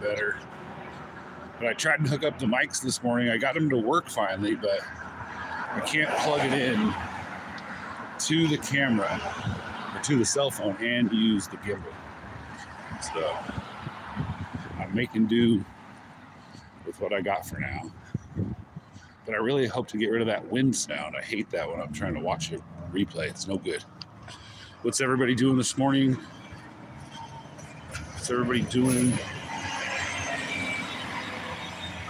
better. But I tried to hook up the mics this morning. I got them to work finally, but I can't plug it in to the camera or to the cell phone and use the gimbal. So I'm making do with what I got for now. But I really hope to get rid of that wind sound. I hate that when I'm trying to watch a replay. It's no good. What's everybody doing this morning? What's everybody doing?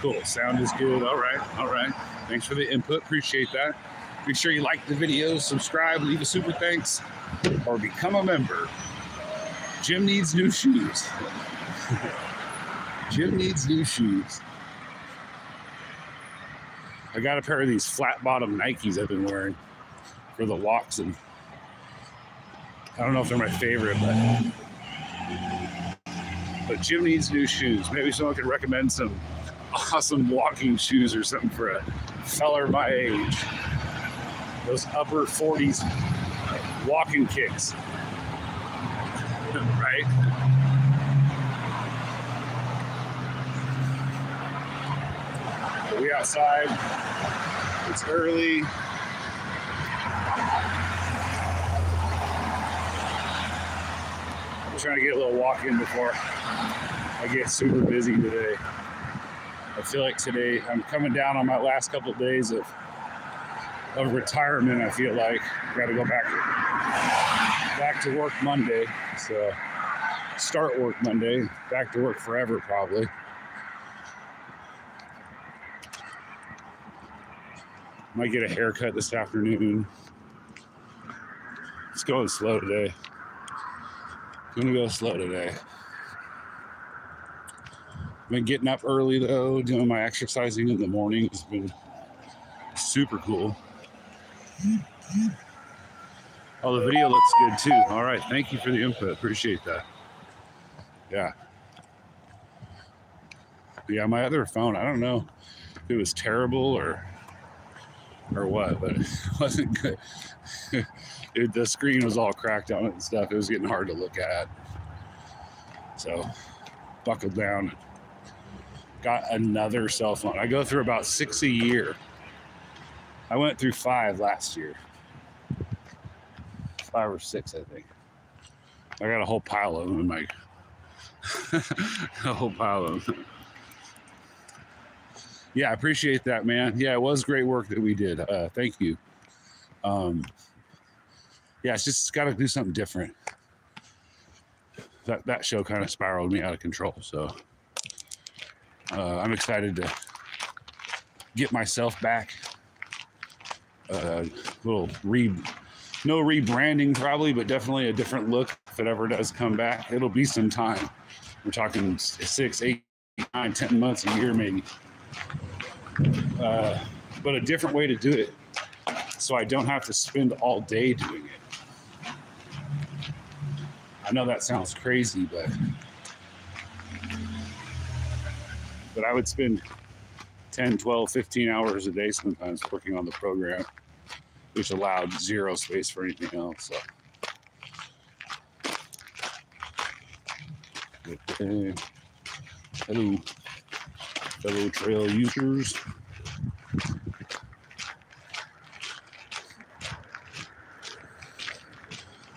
Cool. Sound is good. All right. All right. Thanks for the input. Appreciate that. Make sure you like the video, subscribe, leave a super thanks, or become a member. Jim needs new shoes. Jim needs new shoes. I got a pair of these flat bottom Nikes I've been wearing for the walks, and I don't know if they're my favorite, but but Jim needs new shoes. Maybe someone could recommend some awesome walking shoes or something for a feller my age. Those upper 40s walking kicks. right? we outside. It's early. I'm trying to get a little walk in before I get super busy today. I feel like today I'm coming down on my last couple of days of of retirement. I feel like got to go back back to work Monday. So start work Monday, back to work forever probably. Might get a haircut this afternoon. It's going slow today. Gonna go slow today. Been getting up early though, doing my exercising in the morning It's been super cool. Oh, the video looks good too. All right, thank you for the input. Appreciate that. Yeah. Yeah, my other phone, I don't know if it was terrible or or what, but it wasn't good. it, the screen was all cracked on it and stuff. It was getting hard to look at. So, buckled down. Got another cell phone. I go through about six a year. I went through five last year. Five or six, I think. I got a whole pile of them in my a whole pile of them. Yeah, I appreciate that, man. Yeah, it was great work that we did. Uh, thank you. Um, yeah, it's just got to do something different. That that show kind of spiraled me out of control. So uh, I'm excited to get myself back. A uh, little re, no rebranding probably, but definitely a different look if it ever does come back. It'll be some time. We're talking six, eight, nine, ten months, a year maybe. Uh, but a different way to do it so I don't have to spend all day doing it. I know that sounds crazy, but but I would spend 10, 12, 15 hours a day sometimes working on the program, which allowed zero space for anything else. So. Okay. Hello, fellow trail users.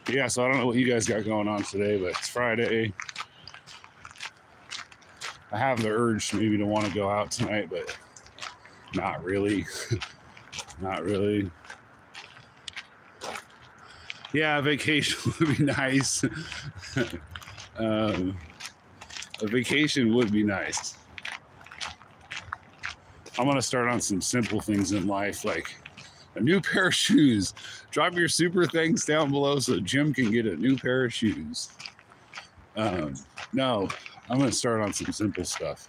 Yeah, so I don't know what you guys got going on today, but it's Friday. I have the urge maybe to want to go out tonight, but not really. not really. Yeah, vacation would be nice. um, a vacation would be nice. I'm gonna start on some simple things in life, like a new pair of shoes. Drop your super thanks down below so Jim can get a new pair of shoes. Um, no, I'm gonna start on some simple stuff.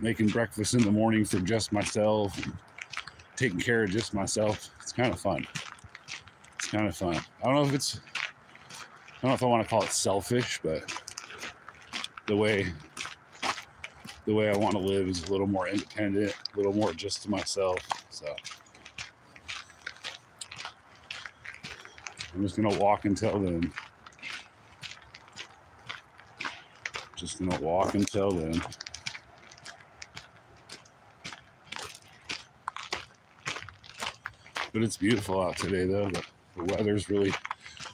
Making breakfast in the morning for just myself, taking care of just myself. It's kind of fun. It's kind of fun. I don't know if it's, I don't know if I want to call it selfish, but the way the way I want to live is a little more independent, a little more just to myself. So I'm just gonna walk until then. Just gonna walk until then. But it's beautiful out today, though. The, the weather's really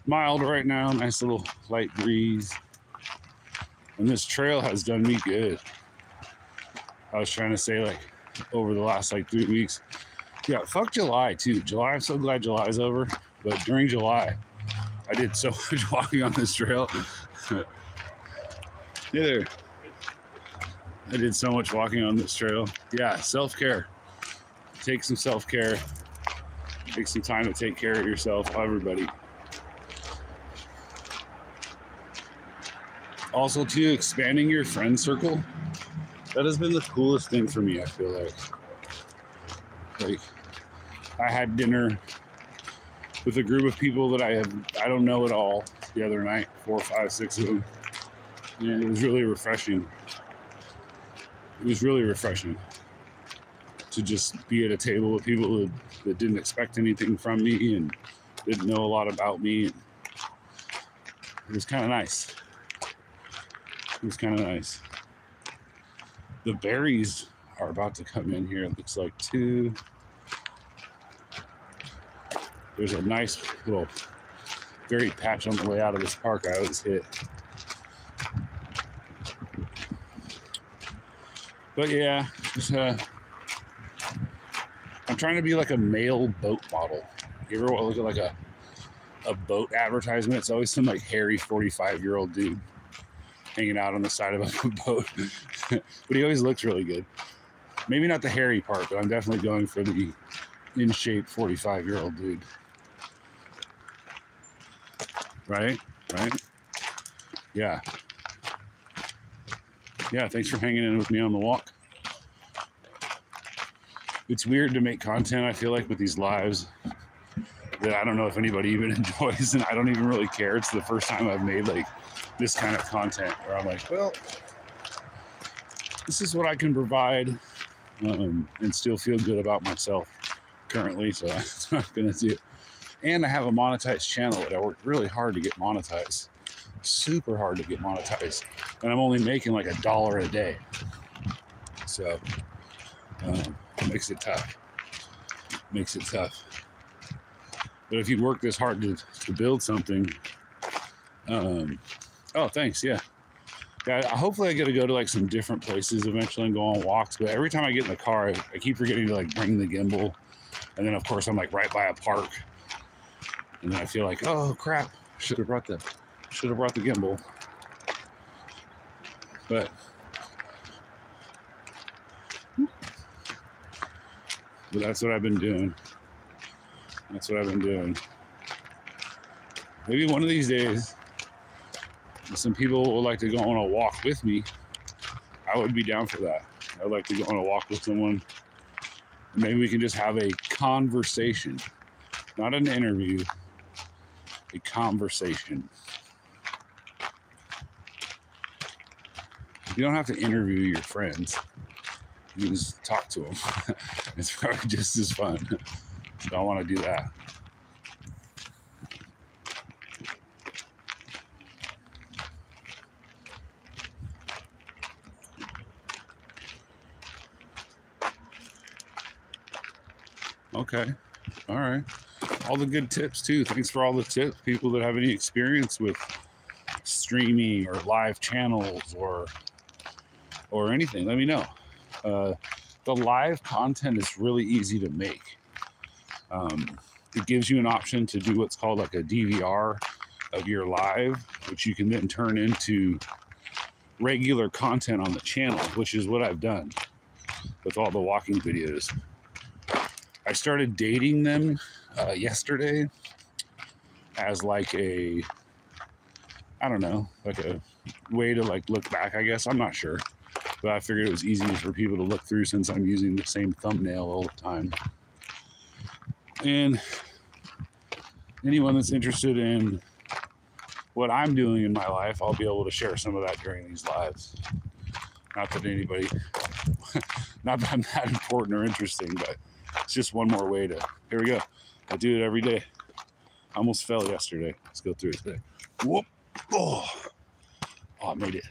mild right now. Nice little light breeze. And this trail has done me good. I was trying to say, like, over the last like three weeks. Yeah, fuck July too. July, I'm so glad July's over. But during July, I did so much walking on this trail. yeah, I did so much walking on this trail. Yeah, self care. Take some self care. Take some time to take care of yourself, everybody. Also, too, expanding your friend circle. That has been the coolest thing for me, I feel like. Like, I had dinner with a group of people that I have I don't know at all the other night, four, five, six of them. And it was really refreshing. It was really refreshing to just be at a table with people that, that didn't expect anything from me and didn't know a lot about me. It was kind of nice. It was kind of nice. The berries are about to come in here. It looks like two. There's a nice little berry patch on the way out of this park I always hit. But yeah, uh, I'm trying to be like a male boat model. You ever look at like a a boat advertisement? It's always some like hairy 45 year old dude hanging out on the side of a boat. but he always looks really good. Maybe not the hairy part, but I'm definitely going for the in shape 45 year old dude. Right? Right? Yeah. Yeah, thanks for hanging in with me on the walk. It's weird to make content, I feel like, with these lives that I don't know if anybody even enjoys, and I don't even really care. It's the first time I've made like this kind of content where I'm like, well, this is what I can provide um, and still feel good about myself currently. So that's what I'm going to do. And I have a monetized channel that I worked really hard to get monetized. Super hard to get monetized. And I'm only making like a dollar a day. So um, makes it tough. Makes it tough. But if you work this hard to, to build something, um, oh, thanks. Yeah. Yeah, hopefully I get to go to like some different places eventually and go on walks. But every time I get in the car, I, I keep forgetting to like bring the gimbal. And then of course I'm like right by a park. And then I feel like, oh crap, should have brought the should have brought the gimbal. But but that's what I've been doing. That's what I've been doing. Maybe one of these days, some people would like to go on a walk with me. I would be down for that. I'd like to go on a walk with someone. Maybe we can just have a conversation, not an interview, a conversation. You don't have to interview your friends. You can just talk to them. it's probably just as fun. So I want to do that. Okay. All right. All the good tips too. Thanks for all the tips. People that have any experience with streaming or live channels or or anything, let me know. Uh, the live content is really easy to make. Um, it gives you an option to do what's called like a DVR of your live, which you can then turn into regular content on the channel, which is what I've done with all the walking videos. I started dating them uh, yesterday as like a, I don't know, like a way to like look back, I guess. I'm not sure. But I figured it was easy for people to look through since I'm using the same thumbnail all the time. And anyone that's interested in what I'm doing in my life, I'll be able to share some of that during these lives. Not that anybody, not that I'm that important or interesting, but it's just one more way to. Here we go. I do it every day. I almost fell yesterday. Let's go through it today. Whoop. Oh, oh I made it.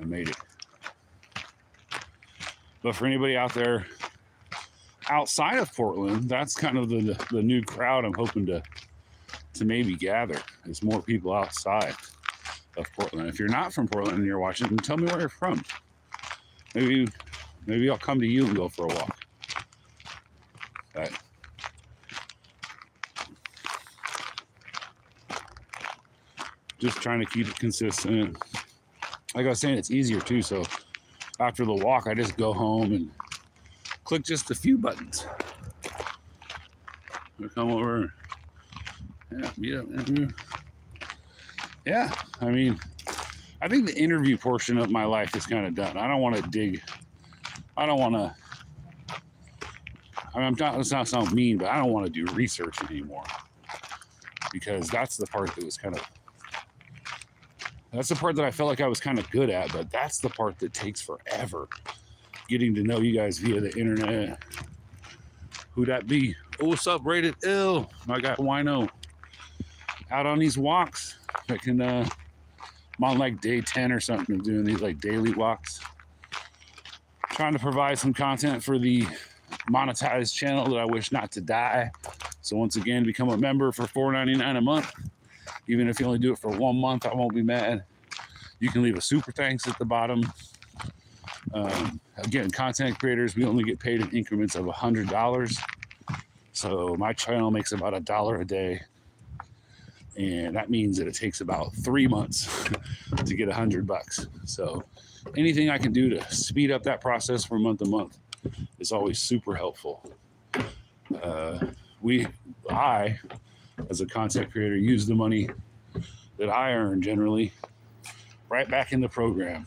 I made it. But for anybody out there outside of Portland, that's kind of the the new crowd I'm hoping to to maybe gather. Is more people outside of Portland. If you're not from Portland and you're watching, tell me where you're from. Maybe maybe I'll come to you and go for a walk. But just trying to keep it consistent. Like I was saying, it's easier too. So after the walk, I just go home and click just a few buttons. Come over. Yeah, meet up. Yeah, I mean, I think the interview portion of my life is kind of done. I don't want to dig. I don't want to. I mean, I'm not. It's not sound mean, but I don't want to do research anymore because that's the part that was kind of that's the part that I felt like I was kind of good at, but that's the part that takes forever. Getting to know you guys via the internet. Who that be? Oh, what's up, rated ill? I got Wino out on these walks. I can, uh, I'm on like day 10 or something of doing these like daily walks. Trying to provide some content for the monetized channel that I wish not to die. So once again, become a member for $4.99 a month. Even if you only do it for one month, I won't be mad. You can leave a super thanks at the bottom. Um, again, content creators, we only get paid in increments of $100. So my channel makes about a dollar a day. And that means that it takes about three months to get a hundred bucks. So anything I can do to speed up that process from month to month is always super helpful. Uh, we, I, as a content creator, use the money that I earn generally right back in the program.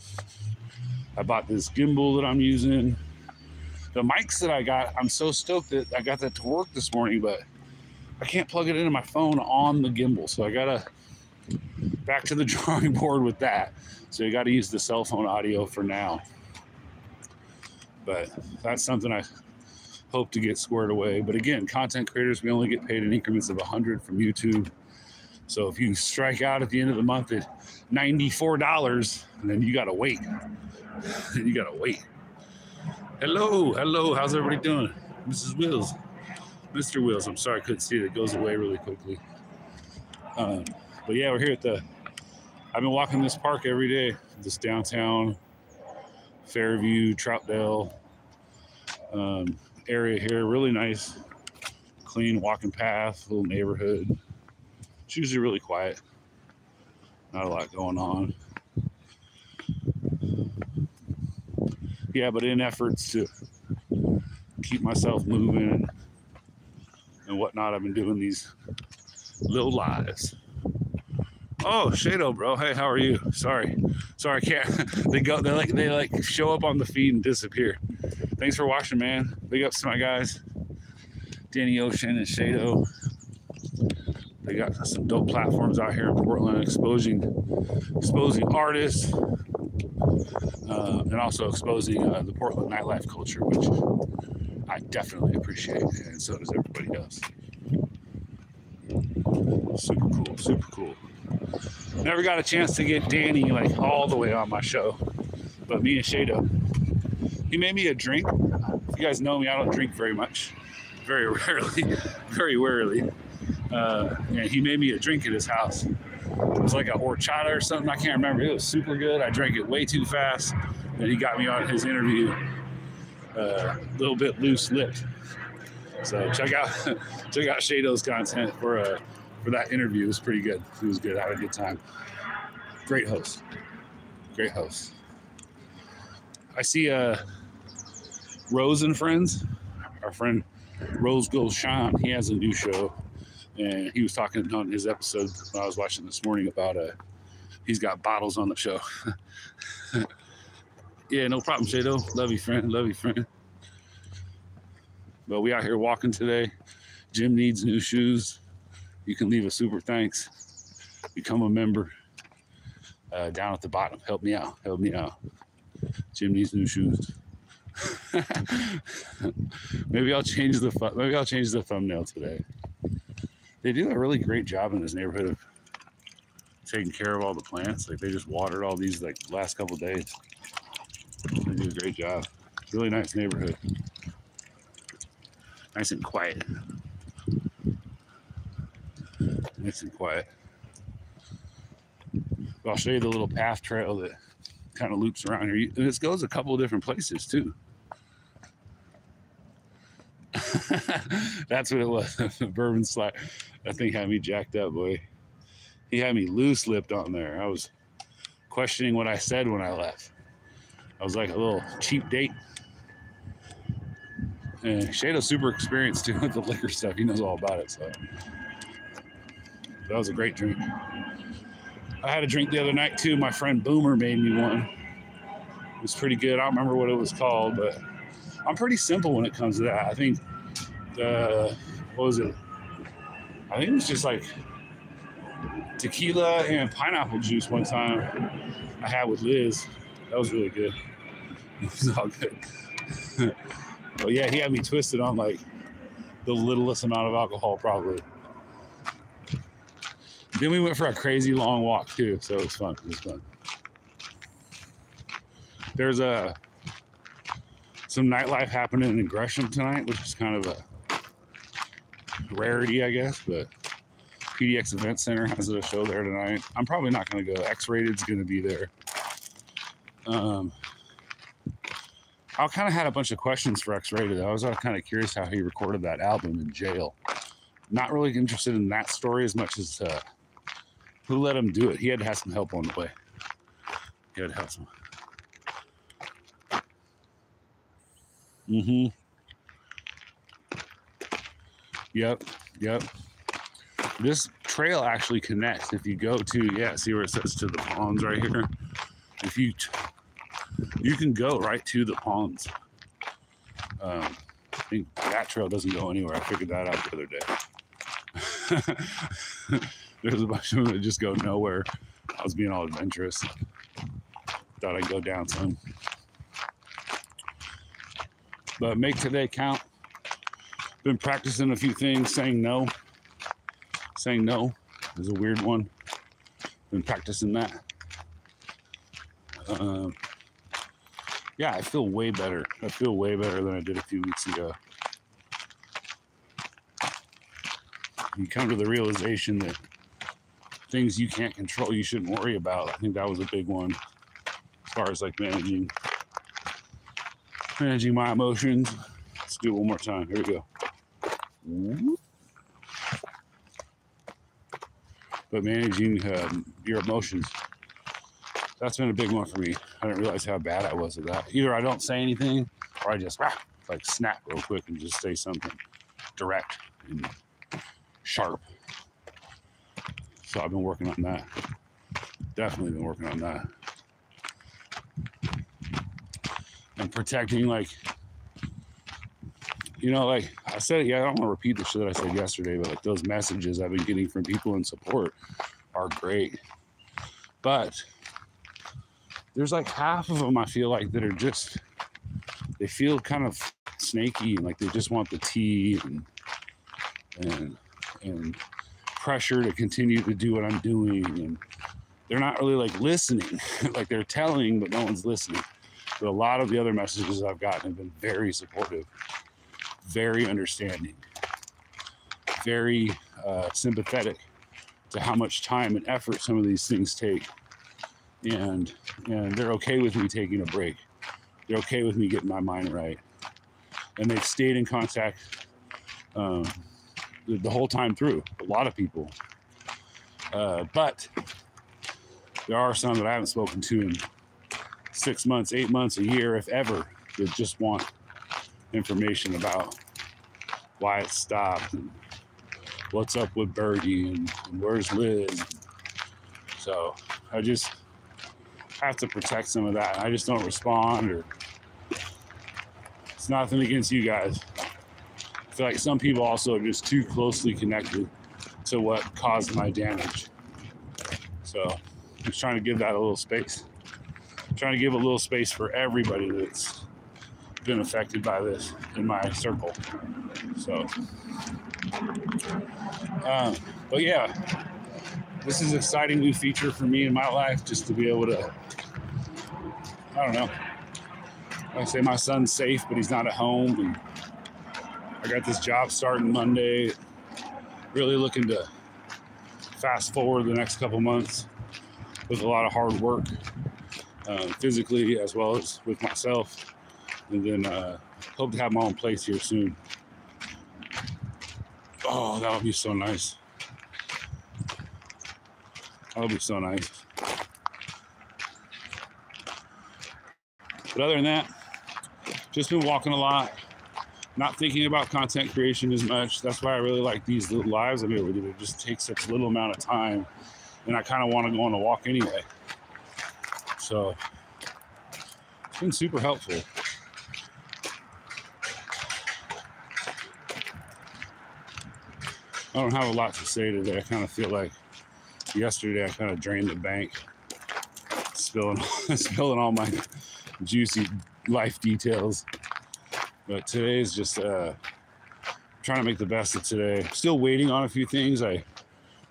I bought this gimbal that I'm using. The mics that I got, I'm so stoked that I got that to work this morning, but I can't plug it into my phone on the gimbal. So I gotta back to the drawing board with that. So you gotta use the cell phone audio for now. But that's something I hope to get squared away. But again, content creators, we only get paid in increments of 100 from YouTube. So if you strike out at the end of the month at $94, and then you got to wait. you got to wait. Hello, hello. How's everybody doing? Mrs. Wills, Mr. Wills. I'm sorry I couldn't see it. It goes away really quickly. Um, but yeah, we're here at the. I've been walking this park every day. This downtown Fairview, Troutdale um, area here. Really nice, clean walking path, little neighborhood. It's usually really quiet. Not a lot going on. Yeah, but in efforts to keep myself moving and whatnot, I've been doing these little lives. Oh, Shado, bro. Hey, how are you? Sorry, sorry, I can't. they go. They like. They like show up on the feed and disappear. Thanks for watching, man. Big ups to my guys, Danny Ocean and Shado. They got some dope platforms out here in Portland, exposing exposing artists, uh, and also exposing uh, the Portland nightlife culture, which I definitely appreciate, and so does everybody else. Super cool, super cool. Never got a chance to get Danny like all the way on my show, but me and Shado. He made me a drink. If you guys know me, I don't drink very much, very rarely, very rarely uh, and he made me a drink at his house. It was like a horchata or something. I can't remember. It was super good. I drank it way too fast, and he got me on his interview uh, a little bit loose lipped. So check out check out Shado's content for uh, for that interview. It was pretty good. It was good. I had a good time. Great host. Great host. I see uh, Rose and Friends. Our friend Rose Gold. He has a new show and he was talking on his episode I was watching this morning about uh he's got bottles on the show. yeah, no problem, Shado. Love you, friend. Love you, friend. But we out here walking today. Jim needs new shoes. You can leave a super thanks. Become a member. Uh, down at the bottom. Help me out. Help me out. Jim needs new shoes. maybe I'll change the maybe I'll change the thumbnail today they do a really great job in this neighborhood of taking care of all the plants. Like they just watered all these like last couple days. They do a great job. Really nice neighborhood. Nice and quiet. Nice and quiet. I'll show you the little path trail that kind of loops around here. This goes a couple different places too. That's what it was. bourbon slide. That thing had me jacked up, boy. He had me loose lipped on there. I was questioning what I said when I left. I was like a little cheap date. And Shado's super experienced too with the liquor stuff. He knows all about it. So that was a great drink. I had a drink the other night too. My friend Boomer made me one. It was pretty good. I don't remember what it was called, but I'm pretty simple when it comes to that. I think the what was it? I think it was just like tequila and pineapple juice one time I had with Liz. That was really good. It was all good. but yeah, he had me twisted on like the littlest amount of alcohol probably. Then we went for a crazy long walk too, so it was fun. It was fun. There's a some nightlife happening in Gresham tonight, which is kind of a rarity, I guess. But PDX Event Center has a show there tonight. I'm probably not going to go. X Rated's going to be there. Um, I kind of had a bunch of questions for X Rated. I was kind of curious how he recorded that album in jail. Not really interested in that story as much as uh, who let him do it. He had to have some help on the way. He had to have some. Mm-hmm. Yep. Yep. This trail actually connects. If you go to, yeah, see where it says to the ponds right here. If you, you can go right to the ponds. Um, I think that trail doesn't go anywhere. I figured that out the other day. There's a bunch of them that just go nowhere. I was being all adventurous. Thought I'd go down some. But make today count. Been practicing a few things, saying no. Saying no is a weird one. Been practicing that. Um, yeah, I feel way better. I feel way better than I did a few weeks ago. You come to the realization that things you can't control, you shouldn't worry about. I think that was a big one as far as like managing managing my emotions. Let's do it one more time. Here we go. But managing um, your emotions, that's been a big one for me. I didn't realize how bad I was at that. Either I don't say anything or I just like snap real quick and just say something direct and sharp. So I've been working on that. Definitely been working on that. And protecting, like, you know, like I said, yeah, I don't want to repeat the shit I said yesterday, but like those messages I've been getting from people in support are great. But there's like half of them I feel like that are just, they feel kind of snaky and like they just want the tea and, and, and pressure to continue to do what I'm doing. And they're not really like listening, like they're telling, but no one's listening. But a lot of the other messages I've gotten have been very supportive, very understanding, very uh, sympathetic to how much time and effort some of these things take. And, and they're okay with me taking a break. They're okay with me getting my mind right. And they've stayed in contact um, the, whole time through. A lot of people. Uh, but there are some that I haven't spoken to in six months, eight months, a year, if ever, that just want information about why it stopped and what's up with Birdie and, and where's Liz. So I just have to protect some of that. I just don't respond or it's nothing against you guys. I feel like some people also are just too closely connected to what caused my damage. So I'm just trying to give that a little space. I'm trying to give a little space for everybody that's been affected by this in my circle. So, um, but yeah, this is an exciting new feature for me in my life just to be able to, I don't know. I say my son's safe, but he's not at home. And I got this job starting Monday. Really looking to fast forward the next couple months with a lot of hard work, uh, physically as well as with myself. And then uh, hope to have my own place here soon. Oh, that would be so nice. That would be so nice. But other than that, just been walking a lot, not thinking about content creation as much. That's why I really like these little lives I'm able to do. It just takes such a little amount of time, and I kind of want to go on a walk anyway. So it's been super helpful. I don't have a lot to say today. I kind of feel like yesterday I kind of drained the bank, spilling spilling all my juicy life details. But today is just uh, trying to make the best of today. Still waiting on a few things. I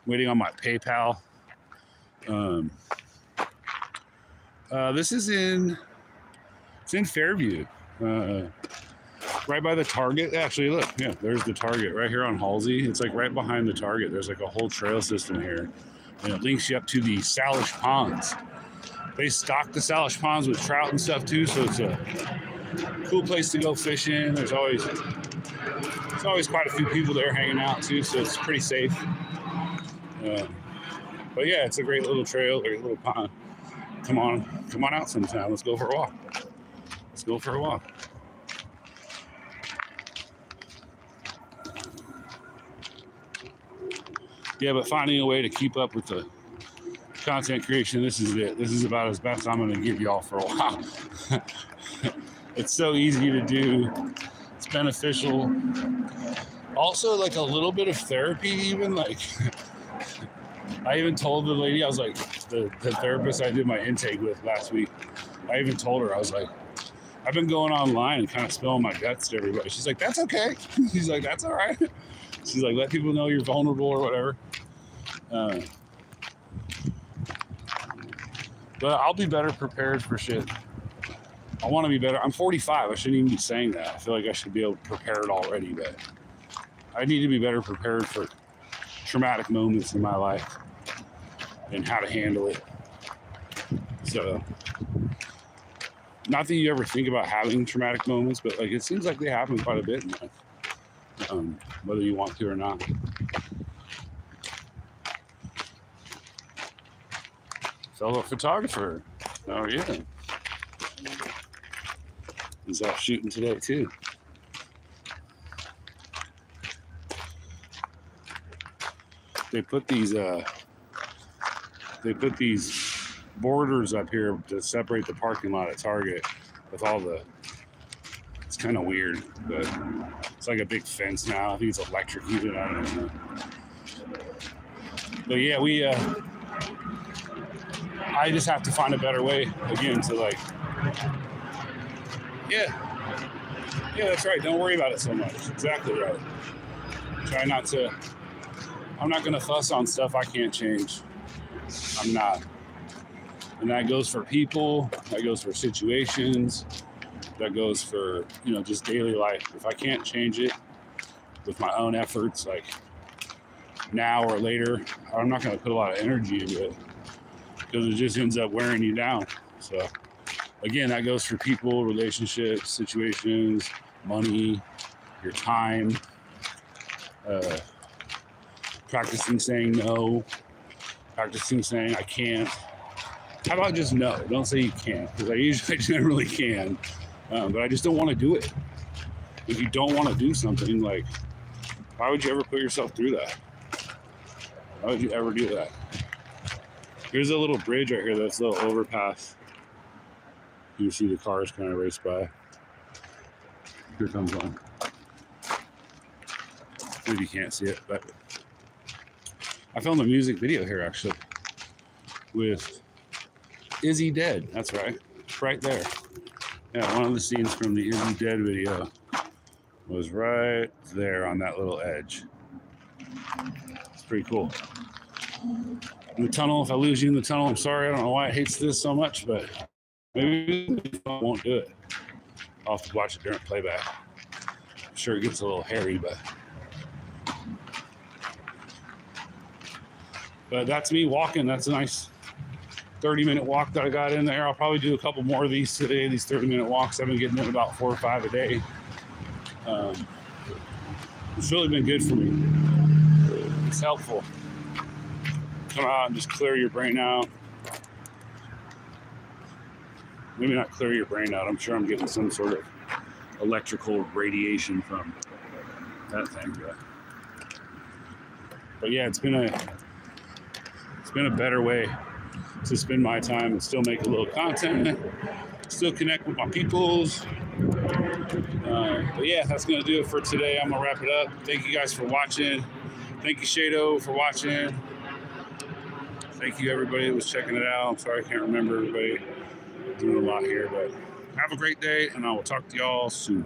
waiting on my PayPal. Um, uh, this is in it's in Fairview, uh, right by the Target. Actually, look, yeah, there's the Target right here on Halsey. It's like right behind the Target. There's like a whole trail system here, and it links you up to the Salish Ponds. They stock the Salish Ponds with trout and stuff too, so it's a cool place to go fishing. There's always there's always quite a few people there hanging out too, so it's pretty safe. Uh, but yeah, it's a great little trail, great little pond. Come on, come on out sometime. Let's go for a walk. Let's go for a walk. Yeah, but finding a way to keep up with the content creation, this is it. This is about as best I'm going to give y'all for a while. it's so easy to do. It's beneficial. Also, like a little bit of therapy, even like I even told the lady, I was like, the, the therapist I did my intake with last week, I even told her, I was like, I've been going online and kind of spilling my guts to everybody. She's like, that's okay. She's like, that's all right. She's like, let people know you're vulnerable or whatever. Uh, but I'll be better prepared for shit. I want to be better. I'm 45. I shouldn't even be saying that. I feel like I should be able to prepare it already, but I need to be better prepared for traumatic moments in my life and how to handle it. So, not that you ever think about having traumatic moments, but like it seems like they happen quite a bit in life, um, whether you want to or not. Fellow photographer. Oh, yeah. He's off shooting today, too. They put these, uh, they put these borders up here to separate the parking lot at Target with all the. It's kind of weird, but it's like a big fence now. I think it's electric even. I don't know. But yeah, we. Uh, I just have to find a better way again to like. Yeah. Yeah, that's right. Don't worry about it so much. Exactly right. Try not to. I'm not going to fuss on stuff I can't change. I'm not. And that goes for people, that goes for situations, that goes for, you know, just daily life. If I can't change it with my own efforts, like now or later, I'm not going to put a lot of energy into it because it just ends up wearing you down. So, again, that goes for people, relationships, situations, money, your time, uh, practicing saying no, practicing saying I can't. How about just no? Don't say you can't, because I usually generally can, um, but I just don't want to do it. If you don't want to do something, like, why would you ever put yourself through that? Why would you ever do that? Here's a little bridge right here. That's a little overpass. You see the cars kind of race by. Here comes one. Maybe you can't see it, but I filmed a music video here actually with Izzy Dead. That's right. Right there. Yeah, one of the scenes from the Izzy Dead video was right there on that little edge. It's pretty cool. in the tunnel. If I lose you in the tunnel, I'm sorry. I don't know why it hates this so much, but maybe I won't do it. I'll have to watch it during playback. I'm sure it gets a little hairy, but but that's me walking. That's a nice 30 minute walk that I got in there. I'll probably do a couple more of these today. These 30 minute walks. I've been getting in about four or five a day. Um, it's really been good for me. It's helpful. Come out and just clear your brain out. Maybe not clear your brain out. I'm sure I'm getting some sort of electrical radiation from that thing. But, but yeah, it's been a it's been a better way to spend my time and still make a little content, still connect with my peoples. Uh, but yeah, that's gonna do it for today. I'm gonna wrap it up. Thank you guys for watching. Thank you, Shado, for watching. Thank you, everybody that was checking it out. I'm sorry I can't remember everybody. Doing a lot here, but have a great day, and I will talk to y'all soon.